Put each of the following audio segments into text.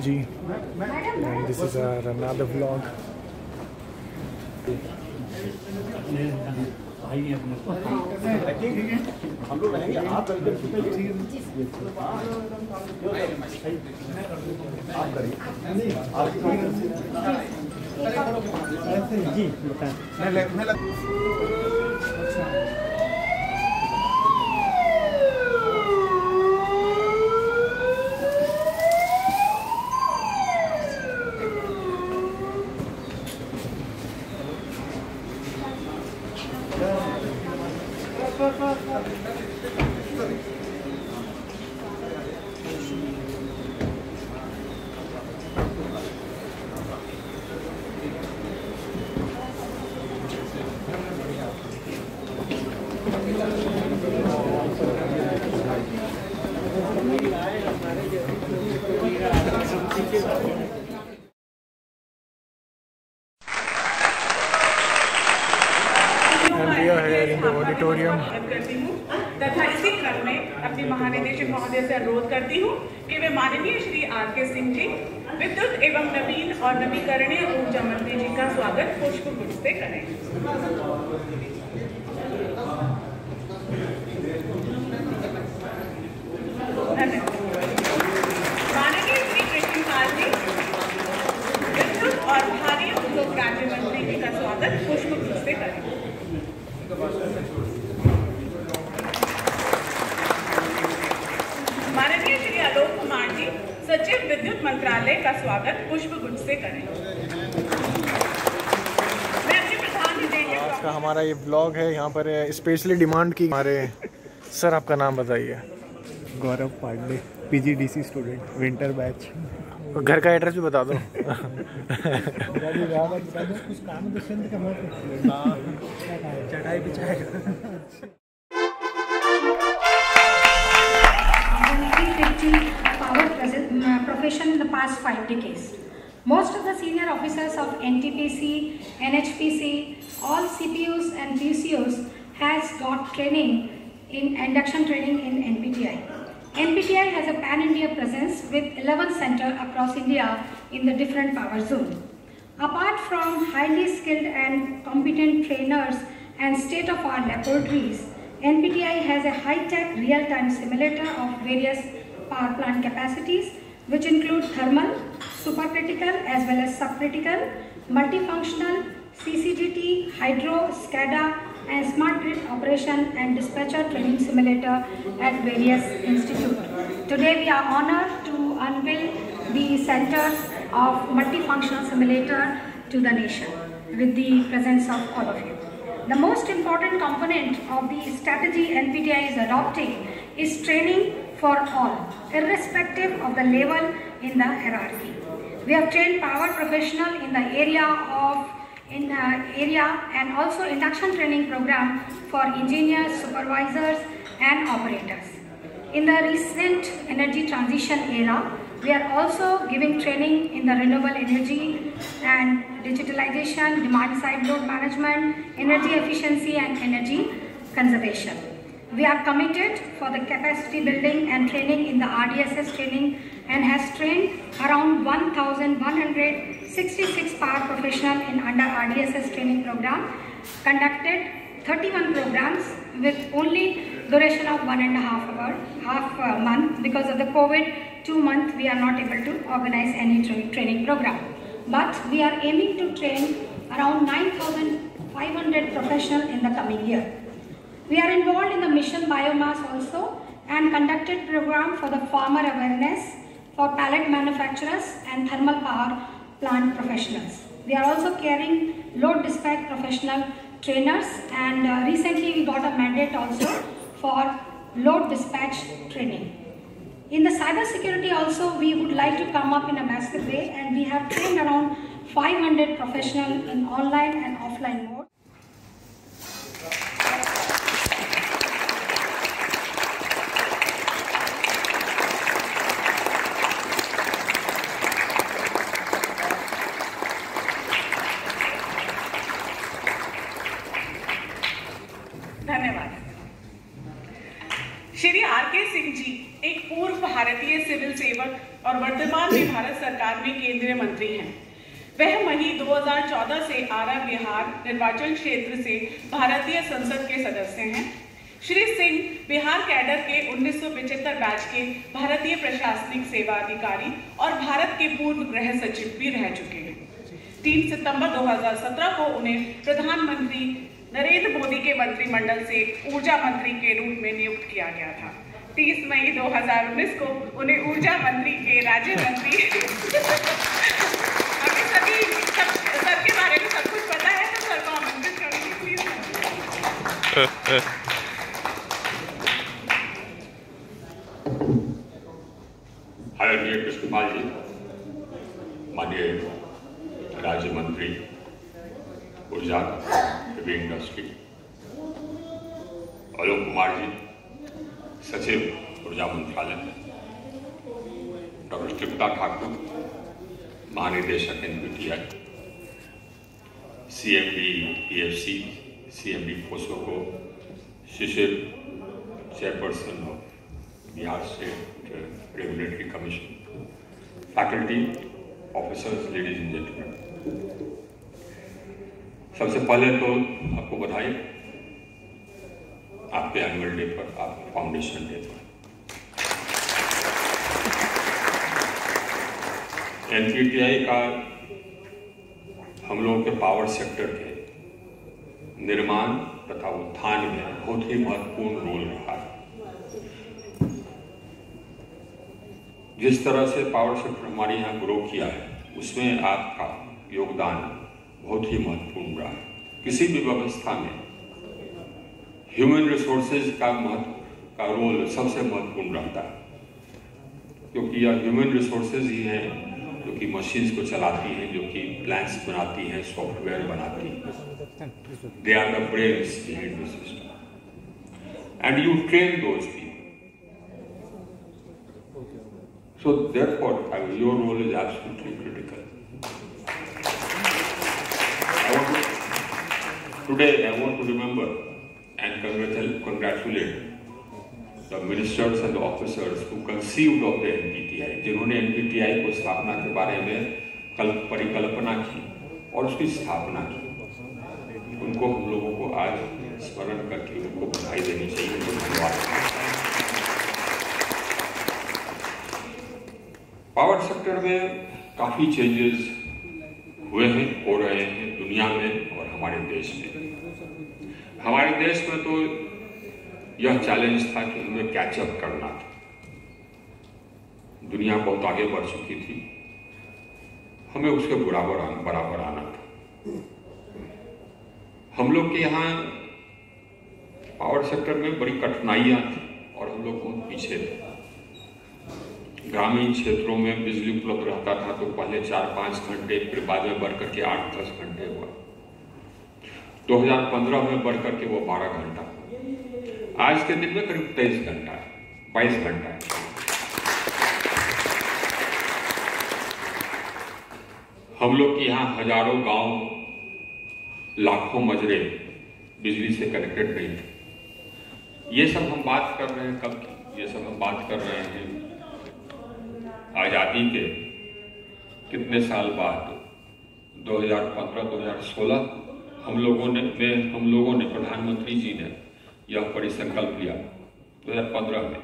Ji and this is our another vlog. आप आप करिए जी मैं मैं And we are here in the auditorium. करती हूँ तथा इसी क्रम में अपने महानिदेशक महोदय से अनुरोध करती हूँ कि वे माननीय श्री आर के सिंह जी, विद्युत एवं नवीन और नवीकरणीय ऊर्जा मंत्री जी का स्वागत पुष्प गुच्छ से करें धन्यवाद माननीय श्री कृष्ण पाल जी विद्युत और भारी उद्योग राज्य मंत्री जी का स्वागत पुष्प गुच्छ से करें माननीय श्री आलोक कुमार जी सचिव विद्युत मंत्रालय का स्वागत पुष्प गुच्छ से करें। आज का हमारा ये ब्लॉग है यहाँ पर स्पेशली डिमांड की हमारे सर आपका नाम बताइए। Gaurav Pandey PGDC student winter batch घर का एड्रेस भी बता दो uh, profession in the past five decades. Most of the senior officers of NTPC, NHPC, all CPUs and PCUs has got training in induction training in NPTI. NPTI has a pan-India presence with 11 centers across India in the different power zones. Apart from highly skilled and competent trainers and state-of-art laboratories, NPTI has a high-tech real-time simulator of various power plant capacities, which include thermal, supercritical as well as subcritical, multifunctional, CCGT, hydro, SCADA, and smart grid operation and dispatcher training simulator at various institutes. Today we are honored to unveil the centers of multifunctional simulator to the nation with the presence of all of you. The most important component of the strategy NPTI is adopting is training for all, irrespective of the level in the hierarchy. We have trained power professional in the area of in area and also induction training program for engineers, supervisors and operators. In the recent energy transition era, we are also giving training in the renewable energy and digitalization, demand side load management, energy efficiency and energy conservation. We are committed for the capacity building and training in the RDSS training and has trained around 1,166 power professional in under RDSS training program, conducted 31 programs with only duration of one and a half hour, half uh, month because of the COVID two month we are not able to organize any tra- training program. But we are aiming to train around 9,500 professional in the coming year. We are involved in the mission biomass also and conducted program for the farmer awareness for pallet manufacturers and thermal power plant professionals. We are also carrying load dispatch professional trainers and uh, recently we got a mandate also for load dispatch training. In the cyber security also we would like to come up in a massive way and we have trained around 500 professional in online and Shri R K Singh ji, एक पूर्व भारतीय civil सेवक और वर्तमान में भारत सरकार में केंद्रीय मंत्री हैं। वह मई 2014 से आरा बिहार निर्वाचन क्षेत्र से भारतीय संसद के सदस्य हैं। श्री सिंह बिहार कैडर के 1975 बैच के भारतीय प्रशासनिक सेवा अधिकारी और भारत के पूर्व गृह सचिव भी रह चुके हैं। 3 सितंबर 2017 को उन्हें प्रधानमंत्री नरेंद्र मोदी के मंत्रिमंडल से ऊर्जा मंत्री के रूप में नियुक्त किया गया था। 30 मई 2019 को उन्हें ऊर्जा मंत्री के राज्य मंत्री सभी सब सर के बारे में सब कुछ पता है तो सर को आमंत्रित करेंगे प्लीज़ आदरणीय कृष्णपाल जी माननीय राज्य मंत्री। ऊर्जा हेवी इंडस्ट्री आलोक कुमार जी, सचिव ऊर्जा मंत्रालय में। डॉक्टर तृप्ता ठाकुर, महानिदेशक N B T I C M B P F C C CMD EFC CMD POSOCO Shishir chairperson of Bihar state regulatory commission faculty officers ladies and gentleman सबसे पहले तो आपको बधाई। आपके एनुअल डे पर आप फाउंडेशन डे पर। एनपीटीआई का हम लोगों के पावर सेक्टर के निर्माण तथा उत्थान में बहुत ही महत्वपूर्ण रोल रहा है। जिस तरह से पावर सेक्टर हमारे यहाँ ग्रो किया है, उसमें आपका योगदान बहुत ही महत्वपूर्ण रहा है। किसी भी व्यवस्था में ह्यूमन रिसोर्सेज का महत्व का रोल सबसे महत्वपूर्ण रहता है। क्योंकि यह ह्यूमन रिसोर्सेज ही हैं जो कि मशीन्स को चलाती हैं जो कि प्लान्स बनाती हैं सॉफ्टवेयर बनाती हैं। They are the brains behind the system and you train those people So therefore, your role is absolutely critical. I want to, today, I want to remember and congratulate, the ministers and the officers who conceived of the NPTI, जिन्होंने NPTI को स्थापना के बारे में कल परिकल्पना की और उसकी स्थापना की उनको हम लोगों को आज स्मरण करके उनको बधाई देनी चाहिए उनको धन्यवाद पावर सेक्टर में काफ़ी चेंजेस हुए हैं हो रहे हैं दुनिया में हमारे देश में। हमारे देश में तो यह चैलेंज था कि हमें कैचअप करना। था दुनिया बहुत आगे बढ़ चुकी थी। हमें उसके बराबर आना बराबर आना था। हम लोग के यहाँ पावर सेक्टर में बड़ी कठिनाइयाँ थी और हम लोग बहुत पीछे थे। ग्रामीण क्षेत्रों में बिजली उपलब्ध रहता था तो पहले चार पाँच घंटे, फिर बाद में बढ़ करके आठ दस घंटे हुआ। 2015 में बढ़ करके वो 12 घंटा आज के दिन में करीब तेईस घंटा है, बाईस घंटा है। हम लोग के यहाँ हज़ारों गाँव, लाखों मजरे बिजली से कनेक्टेड नहीं थे ये सब हम बात कर रहे हैं कब की? ये सब हम बात कर रहे हैं आज़ादी के कितने साल बाद? 2015-2016 हम लोगों ने, में, हम लोगों ने प्रधानमंत्री जी ने यह परिसंकल्प लिया 2015 में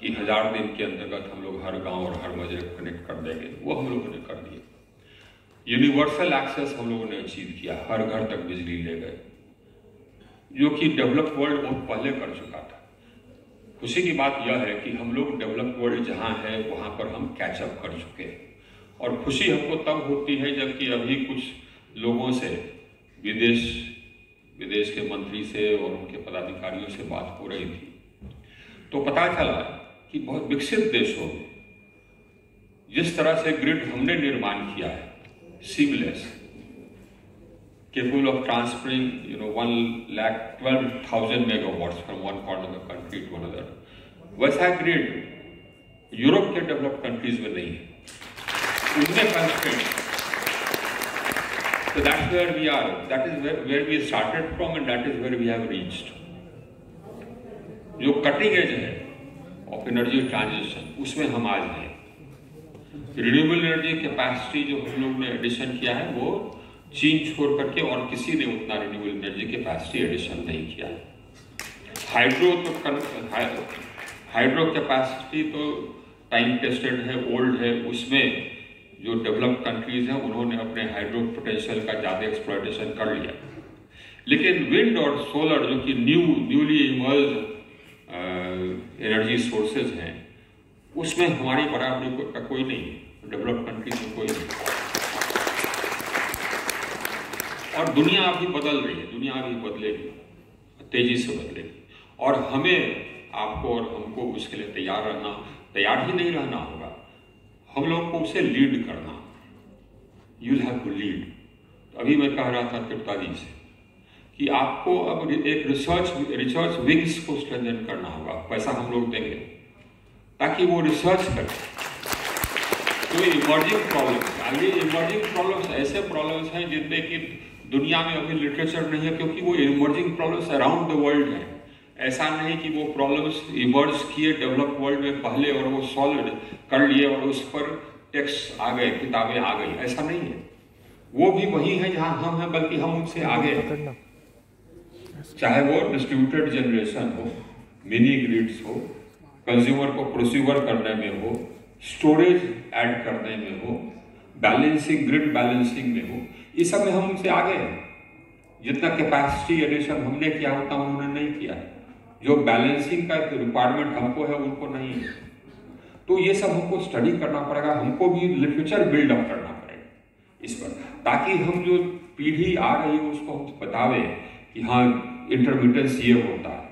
कि हज़ार दिन के अंतर्गत हम लोग हर गाँव और हर मजरे कनेक्ट कर देंगे। वो हम लोगों ने कर दिया। यूनिवर्सल एक्सेस हम लोगों ने अचीव किया। हर घर तक बिजली ले गए। जो कि डेवलप वर्ल्ड बहुत पहले कर चुका था। खुशी की बात यह है कि हम लोग डेवलप वर्ल्ड जहाँ है, वहाँ पर हम कैचअप कर चुके हैं। और खुशी हमको तब होती है जबकि अभी कुछ लोगों से विदेश विदेश के मंत्री से और उनके पदाधिकारियों से बात हो रही थी। तो पता चला कि बहुत विकसित देशों में जिस तरह से ग्रिड हमने निर्माण किया है seamless capable of transferring you know one lakh twelve thousand megawatts from one corner of country to another वैसा ग्रिड यूरोप के डेवलप्ड कंट्रीज़ में नहीं है। उनमें constraint So that's where we are. That is where, where we started from and that is where we have reached. जो cutting edge है of energy transition उसमें हम आज हैं रिन्यूएबल एनर्जी कैपेसिटी जो हम लोग ने एडिशन किया है वो चीन छोड़ करके और किसी ने उतना रिन्यूएबल एनर्जी कैपेसिटी एडिशन नहीं किया हाइड्रो तो हाइड्रो कैपेसिटी तो टाइम टेस्टेड है ओल्ड है उसमें जो डेवलप्ड कंट्रीज़ हैं उन्होंने अपने हाइड्रो पोटेंशियल का ज़्यादा एक्सप्लोइटेशन कर लिया। लेकिन विंड और सोलर जो कि new newly emerge energy sources हैं उसमें हमारी बराबरी को, का कोई नहीं है। डेवलप्ड कंट्रीज़ में कोई नहीं। और दुनिया अभी बदल रही है। दुनिया अभी बदलेगी। तेज़ी से बदलेगी। और हमें आपको और हमको उसके लिए तैयार रहना तैयार ही नहीं रहना होगा। हम लोग को उसे लीड करना। यू हैव टू लीड अभी मैं कह रहा था त्रिपता जी से कि आपको अब एक रिसर्च रिसर्च विंग्स को स्ट्रेंथन करना होगा। पैसा हम लोग देंगे, ताकि वो रिसर्च करें। तो इमर्जिंग प्रॉब्लम्स ये इमर्जिंग प्रॉब्लम्स ऐसे प्रॉब्लम्स हैं जिनमें कि दुनिया में अभी लिटरेचर नहीं है, क्योंकि वो emerging problems around the world हैं। ऐसा नहीं कि वो प्रॉब्लम्स इमर्ज किए डेवलप वर्ल्ड में पहले और वो सॉल्व कर लिए और उस पर टेक्स्ट आ गए किताबें आ गई। ऐसा नहीं है। वो भी वही है जहाँ हम हैं बल्कि हम उनसे आगे हैं। चाहे वो डिस्ट्रीब्यूटेड जनरेशन हो मिनी ग्रिड्स हो कंज्यूमर को प्रोसीवर करने में हो स्टोरेज ऐड करने में हो बैलेंसिंग ग्रिड बैलेंसिंग में हो ये सब में हम उनसे आगे हैं। जितना कैपेसिटी एडिशन हमने किया उतना उन्होंने नहीं किया। जो बैलेंसिंग का रिक्वायरमेंट हमको है, उनको नहीं है। तो ये सब हमको स्टडी करना पड़ेगा, हमको भी लिटरेचर बिल्डअप करना पड़ेगा इस पर। ताकि हम जो पीढ़ी आ रही है, उसको हम बतावे कि हाँ इंटरमीडियंस ये होता है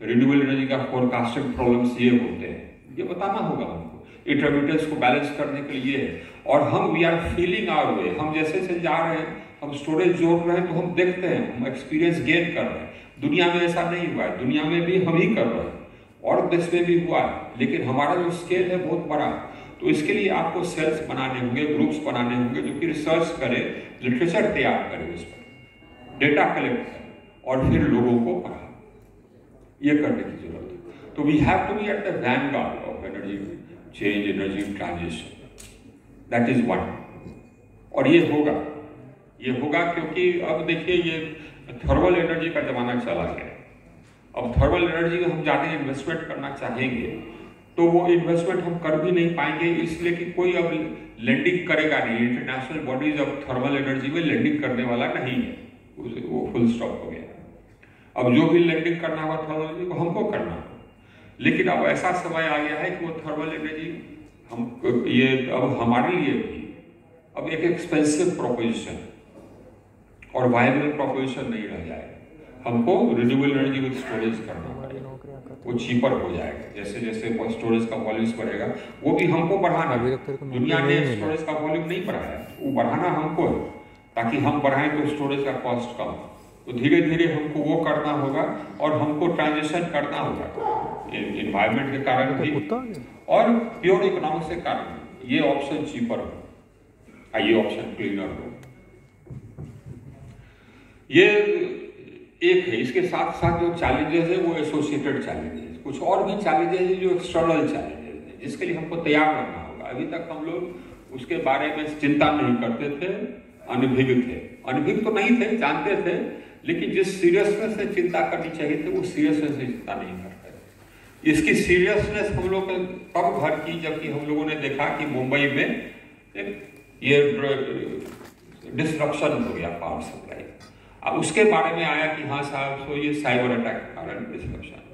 रिन्यूएबल एनर्जी का फोरकास्टिंग प्रॉब्लम्स ये होते हैं। ये बताना होगा हमको। इंटरमीडियंस को बैलेंस करने के लिए। है और हम we are feeling our way हम जैसे जैसे जा रहे हैं, हम स्टोरेज जोड़ रहे हैं तो हम देखते हैं, हम एक्सपीरियंस गेन कर रहे हैं। दुनिया में ऐसा नहीं हुआ है। दुनिया में भी हम ही कर रहे हैं। और देश में भी हुआ है। लेकिन हमारा जो स्केल है बहुत बड़ा। तो इसके लिए आपको सेल्स बनाने होंगे ग्रुप्स बनाने होंगे, जो कि रिसर्च करें लिटरेचर तैयार करें उस पर। डेटा कलेक्ट करें और फिर लोगों को पढ़ा ये करने की ज़रूरत है। तो we have to be at the vanguard of energy change energy transition that is one और ये होगा। ये होगा क्योंकि अब देखिए ये थर्मल एनर्जी का जमाना चला गया अब थर्मल एनर्जी में हम ज़्यादा इन्वेस्टमेंट करना चाहेंगे तो वो इन्वेस्टमेंट हम कर भी नहीं पाएँगे, इसलिए कि कोई अब लैंडिंग करेगा नहीं। इंटरनेशनल बॉडीज अब थर्मल एनर्जी में लैंडिंग करने वाला नहीं है। वो फुल स्टॉप हो गया। अब जो भी लैंडिंग करना हुआ थर्मल एनर्जी को हमको करना लेकिन अब ऐसा समय आ गया है कि वो थर्मल एनर्जी हम, ये अब हमारे लिए भी, अब एक एक्सपेंसिव प्रोपोजिशन और वायबल प्रोपोजिशन नहीं रह जाएगा। हमको रिन्यूएबल एनर्जी विद स्टोरेज करना पड़ेगा। वो चीपर हो जाएगा। जैसे जैसे स्टोरेज का वॉल्यूम बढ़ेगा वो भी हमको बढ़ाना दुनिया ने स्टोरेज का वॉल्यूम नहीं बढ़ाया। वो बढ़ाना हमको है ताकि हम बढ़ाएँ तो स्टोरेज का कॉस्ट कम तो धीरे धीरे हमको वो करना होगा और हमको ट्रांजेक्शन करना होगा। इन्वायरमेंट के कारण भी। और प्योर इकोनॉमिक्स के कारण ये ऑप्शन चीपर हो। ये ऑप्शन क्लीनर हो। ये एक है। इसके साथ साथ जो चैलेंजेस है, वो एसोसिएटेड चैलेंजेस कुछ और भी चैलेंजेस है जो एक्सटर्नल चैलेंजेस है, जिसके लिए हमको तैयार रहना होगा। अभी तक हम लोग उसके बारे में चिंता नहीं करते थे अनभिज्ञ थे। अनभिज्ञ तो नहीं थे, जानते थे, लेकिन जिस सीरियसनेस से चिंता करनी चाहिए थी वो सीरियसनेस से चिंता नहीं करते थे। इसकी सीरियसनेस हम लोग तब भर की जबकि हम लोगों ने देखा कि मुंबई में ये डिस्ट्रक्शन हो गया पावर सप्लाई अब उसके बारे में आया कि हाँ साहब सो ये साइबर अटैक के कारण डिस्ट्रप्शन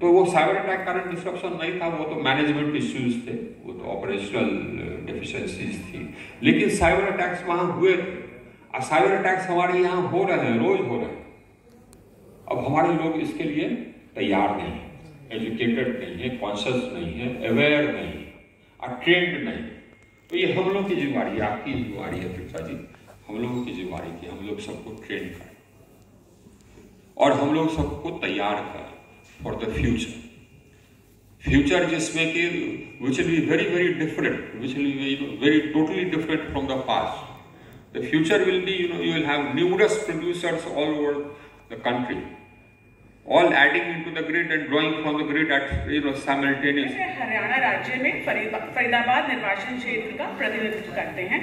तो वो साइबर अटैक कारण डिस्ट्रप्शन नहीं था, वो तो मैनेजमेंट इश्यूज़ थे, वो तो ऑपरेशनल डिफिशियंसीज थी। लेकिन साइबर अटैक्स वहाँ हुए थे। और साइबर अटैक्स हमारे यहाँ हो रहे हैं, रोज हो रहे हैं। अब हमारे लोग इसके लिए तैयार नहीं है एजुकेटेड नहीं है कॉन्शियस नहीं है अवेयर नहीं है और ट्रेंड नहीं तो ये हम लोग की जिम्मेवारी है, आपकी जिम्मेवारी है पिता जी। हम लोगों की जिम्मेवारी की, हम लोग सबको ट्रेन करें। और हम लोग सबको तैयार करें फॉर द फ्यूचर फ्यूचर जिसमें कि which will be very very different which will be very totally different from the past the future will be you know you will have numerous producers all over the country all adding in the grid and drawing from the grid at you know simultaneous Haryana राज्य में फरीदाबाद निर्वाचन क्षेत्र का प्रतिनिधित्व करते हैं।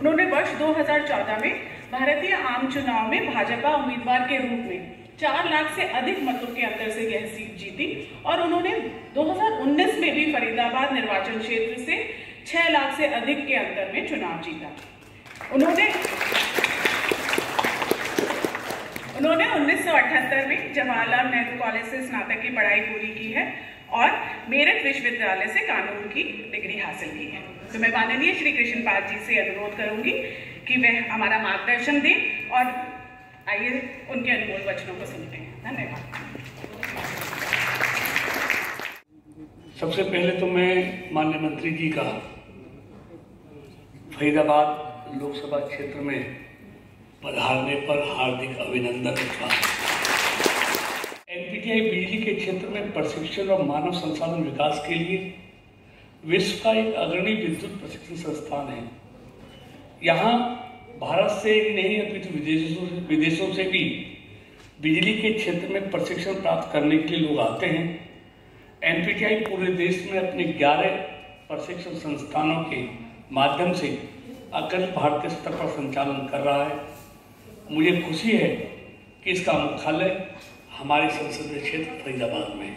उन्होंने वर्ष 2014 में भारतीय आम चुनाव में भाजपा उम्मीदवार के रूप में चार लाख से अधिक मतों के अंतर से यह सीट जीती और उन्होंने 2019 में भी फरीदाबाद निर्वाचन क्षेत्र से छह लाख से अधिक के अंतर में चुनाव जीता। उन्होंने उन्होंने 1978 में जवाहरलाल नेहरू कॉलेज से स्नातक की पढ़ाई पूरी की है और मेरठ विश्वविद्यालय से कानून की डिग्री हासिल की है। तो मैं माननीय श्री कृष्ण पाल जी से अनुरोध करूँगी कि वह हमारा मार्गदर्शन दें और आइए उनके अनमोल वचनों को सुनते हैं। धन्यवाद। सबसे पहले तो मैं माननीय मंत्री जी का फरीदाबाद लोकसभा क्षेत्र में पधारने पर हार्दिक अभिनंदन करता एनपीटीआई बिजली के क्षेत्र में प्रशिक्षण और मानव संसाधन विकास के लिए विश्व का एक अग्रणी विद्युत प्रशिक्षण संस्थान है। यहाँ भारत से ही नहीं अपितु विदेशों से विदेशों से भी बिजली के क्षेत्र में प्रशिक्षण प्राप्त करने के लोग आते हैं। एनपीटीआई पूरे देश में अपने 11 प्रशिक्षण संस्थानों के माध्यम से अखिल भारतीय स्तर पर संचालन कर रहा है। मुझे खुशी है कि इसका मुख्यालय हमारे संसदीय क्षेत्र फरीदाबाद में।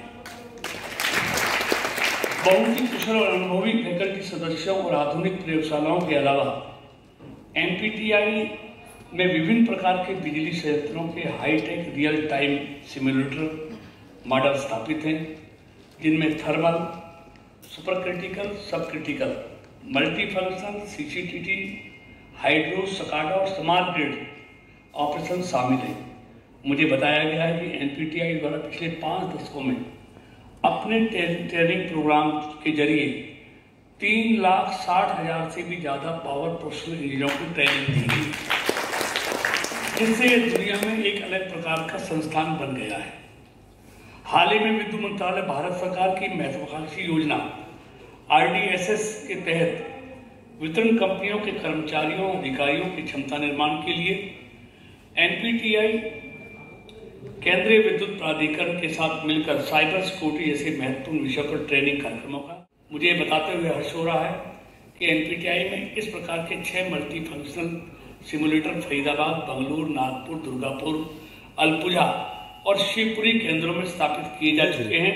बहुत ही कुशल और अनुभवी फैकल्टी सदस्यों और आधुनिक प्रयोगशालाओं के अलावा एनपीटीआई में विभिन्न प्रकार के बिजली संयंत्रों के high tech real time simulator model स्थापित हैं, जिनमें thermal super critical sub critical multi function CCTT, hydro, SCADA और स्मार्ट ग्रिड ऑपरेशन शामिल है। मुझे बताया गया है कि एनपीटीआई द्वारा पिछले पाँच दशकों में अपने ट्रेनिंग प्रोग्राम के ज़रिए तीन लाख साठ हज़ार से भी ज़्यादा पावर प्रोफेशनल इंजीनियरों को ट्रेनिंग दी गई। जिससे दुनिया में एक अलग प्रकार का संस्थान बन गया है। हाल ही में विद्युत मंत्रालय भारत सरकार की महत्वाकांक्षी योजना आरडीएसएस के तहत वितरण कंपनियों के कर्मचारियों अधिकारियों की क्षमता निर्माण के लिए एनपीटीआई केंद्रीय विद्युत प्राधिकरण के साथ मिलकर साइबर सिक्योरिटी जैसे महत्वपूर्ण विषयों पर ट्रेनिंग कार्यक्रमों का मुझे बताते हुए हर्ष हो रहा है कि एनपीटीआई में इस प्रकार के छह multi functional simulator Faridabad Bengaluru Nagpur Durgapur Alappuzha और शिवपुरी केंद्रों में स्थापित किए जा। चुके हैं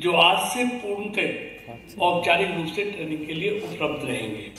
जो आज से पूर्णतः औपचारिक रूप से ट्रेनिंग के लिए उपलब्ध रहेंगे।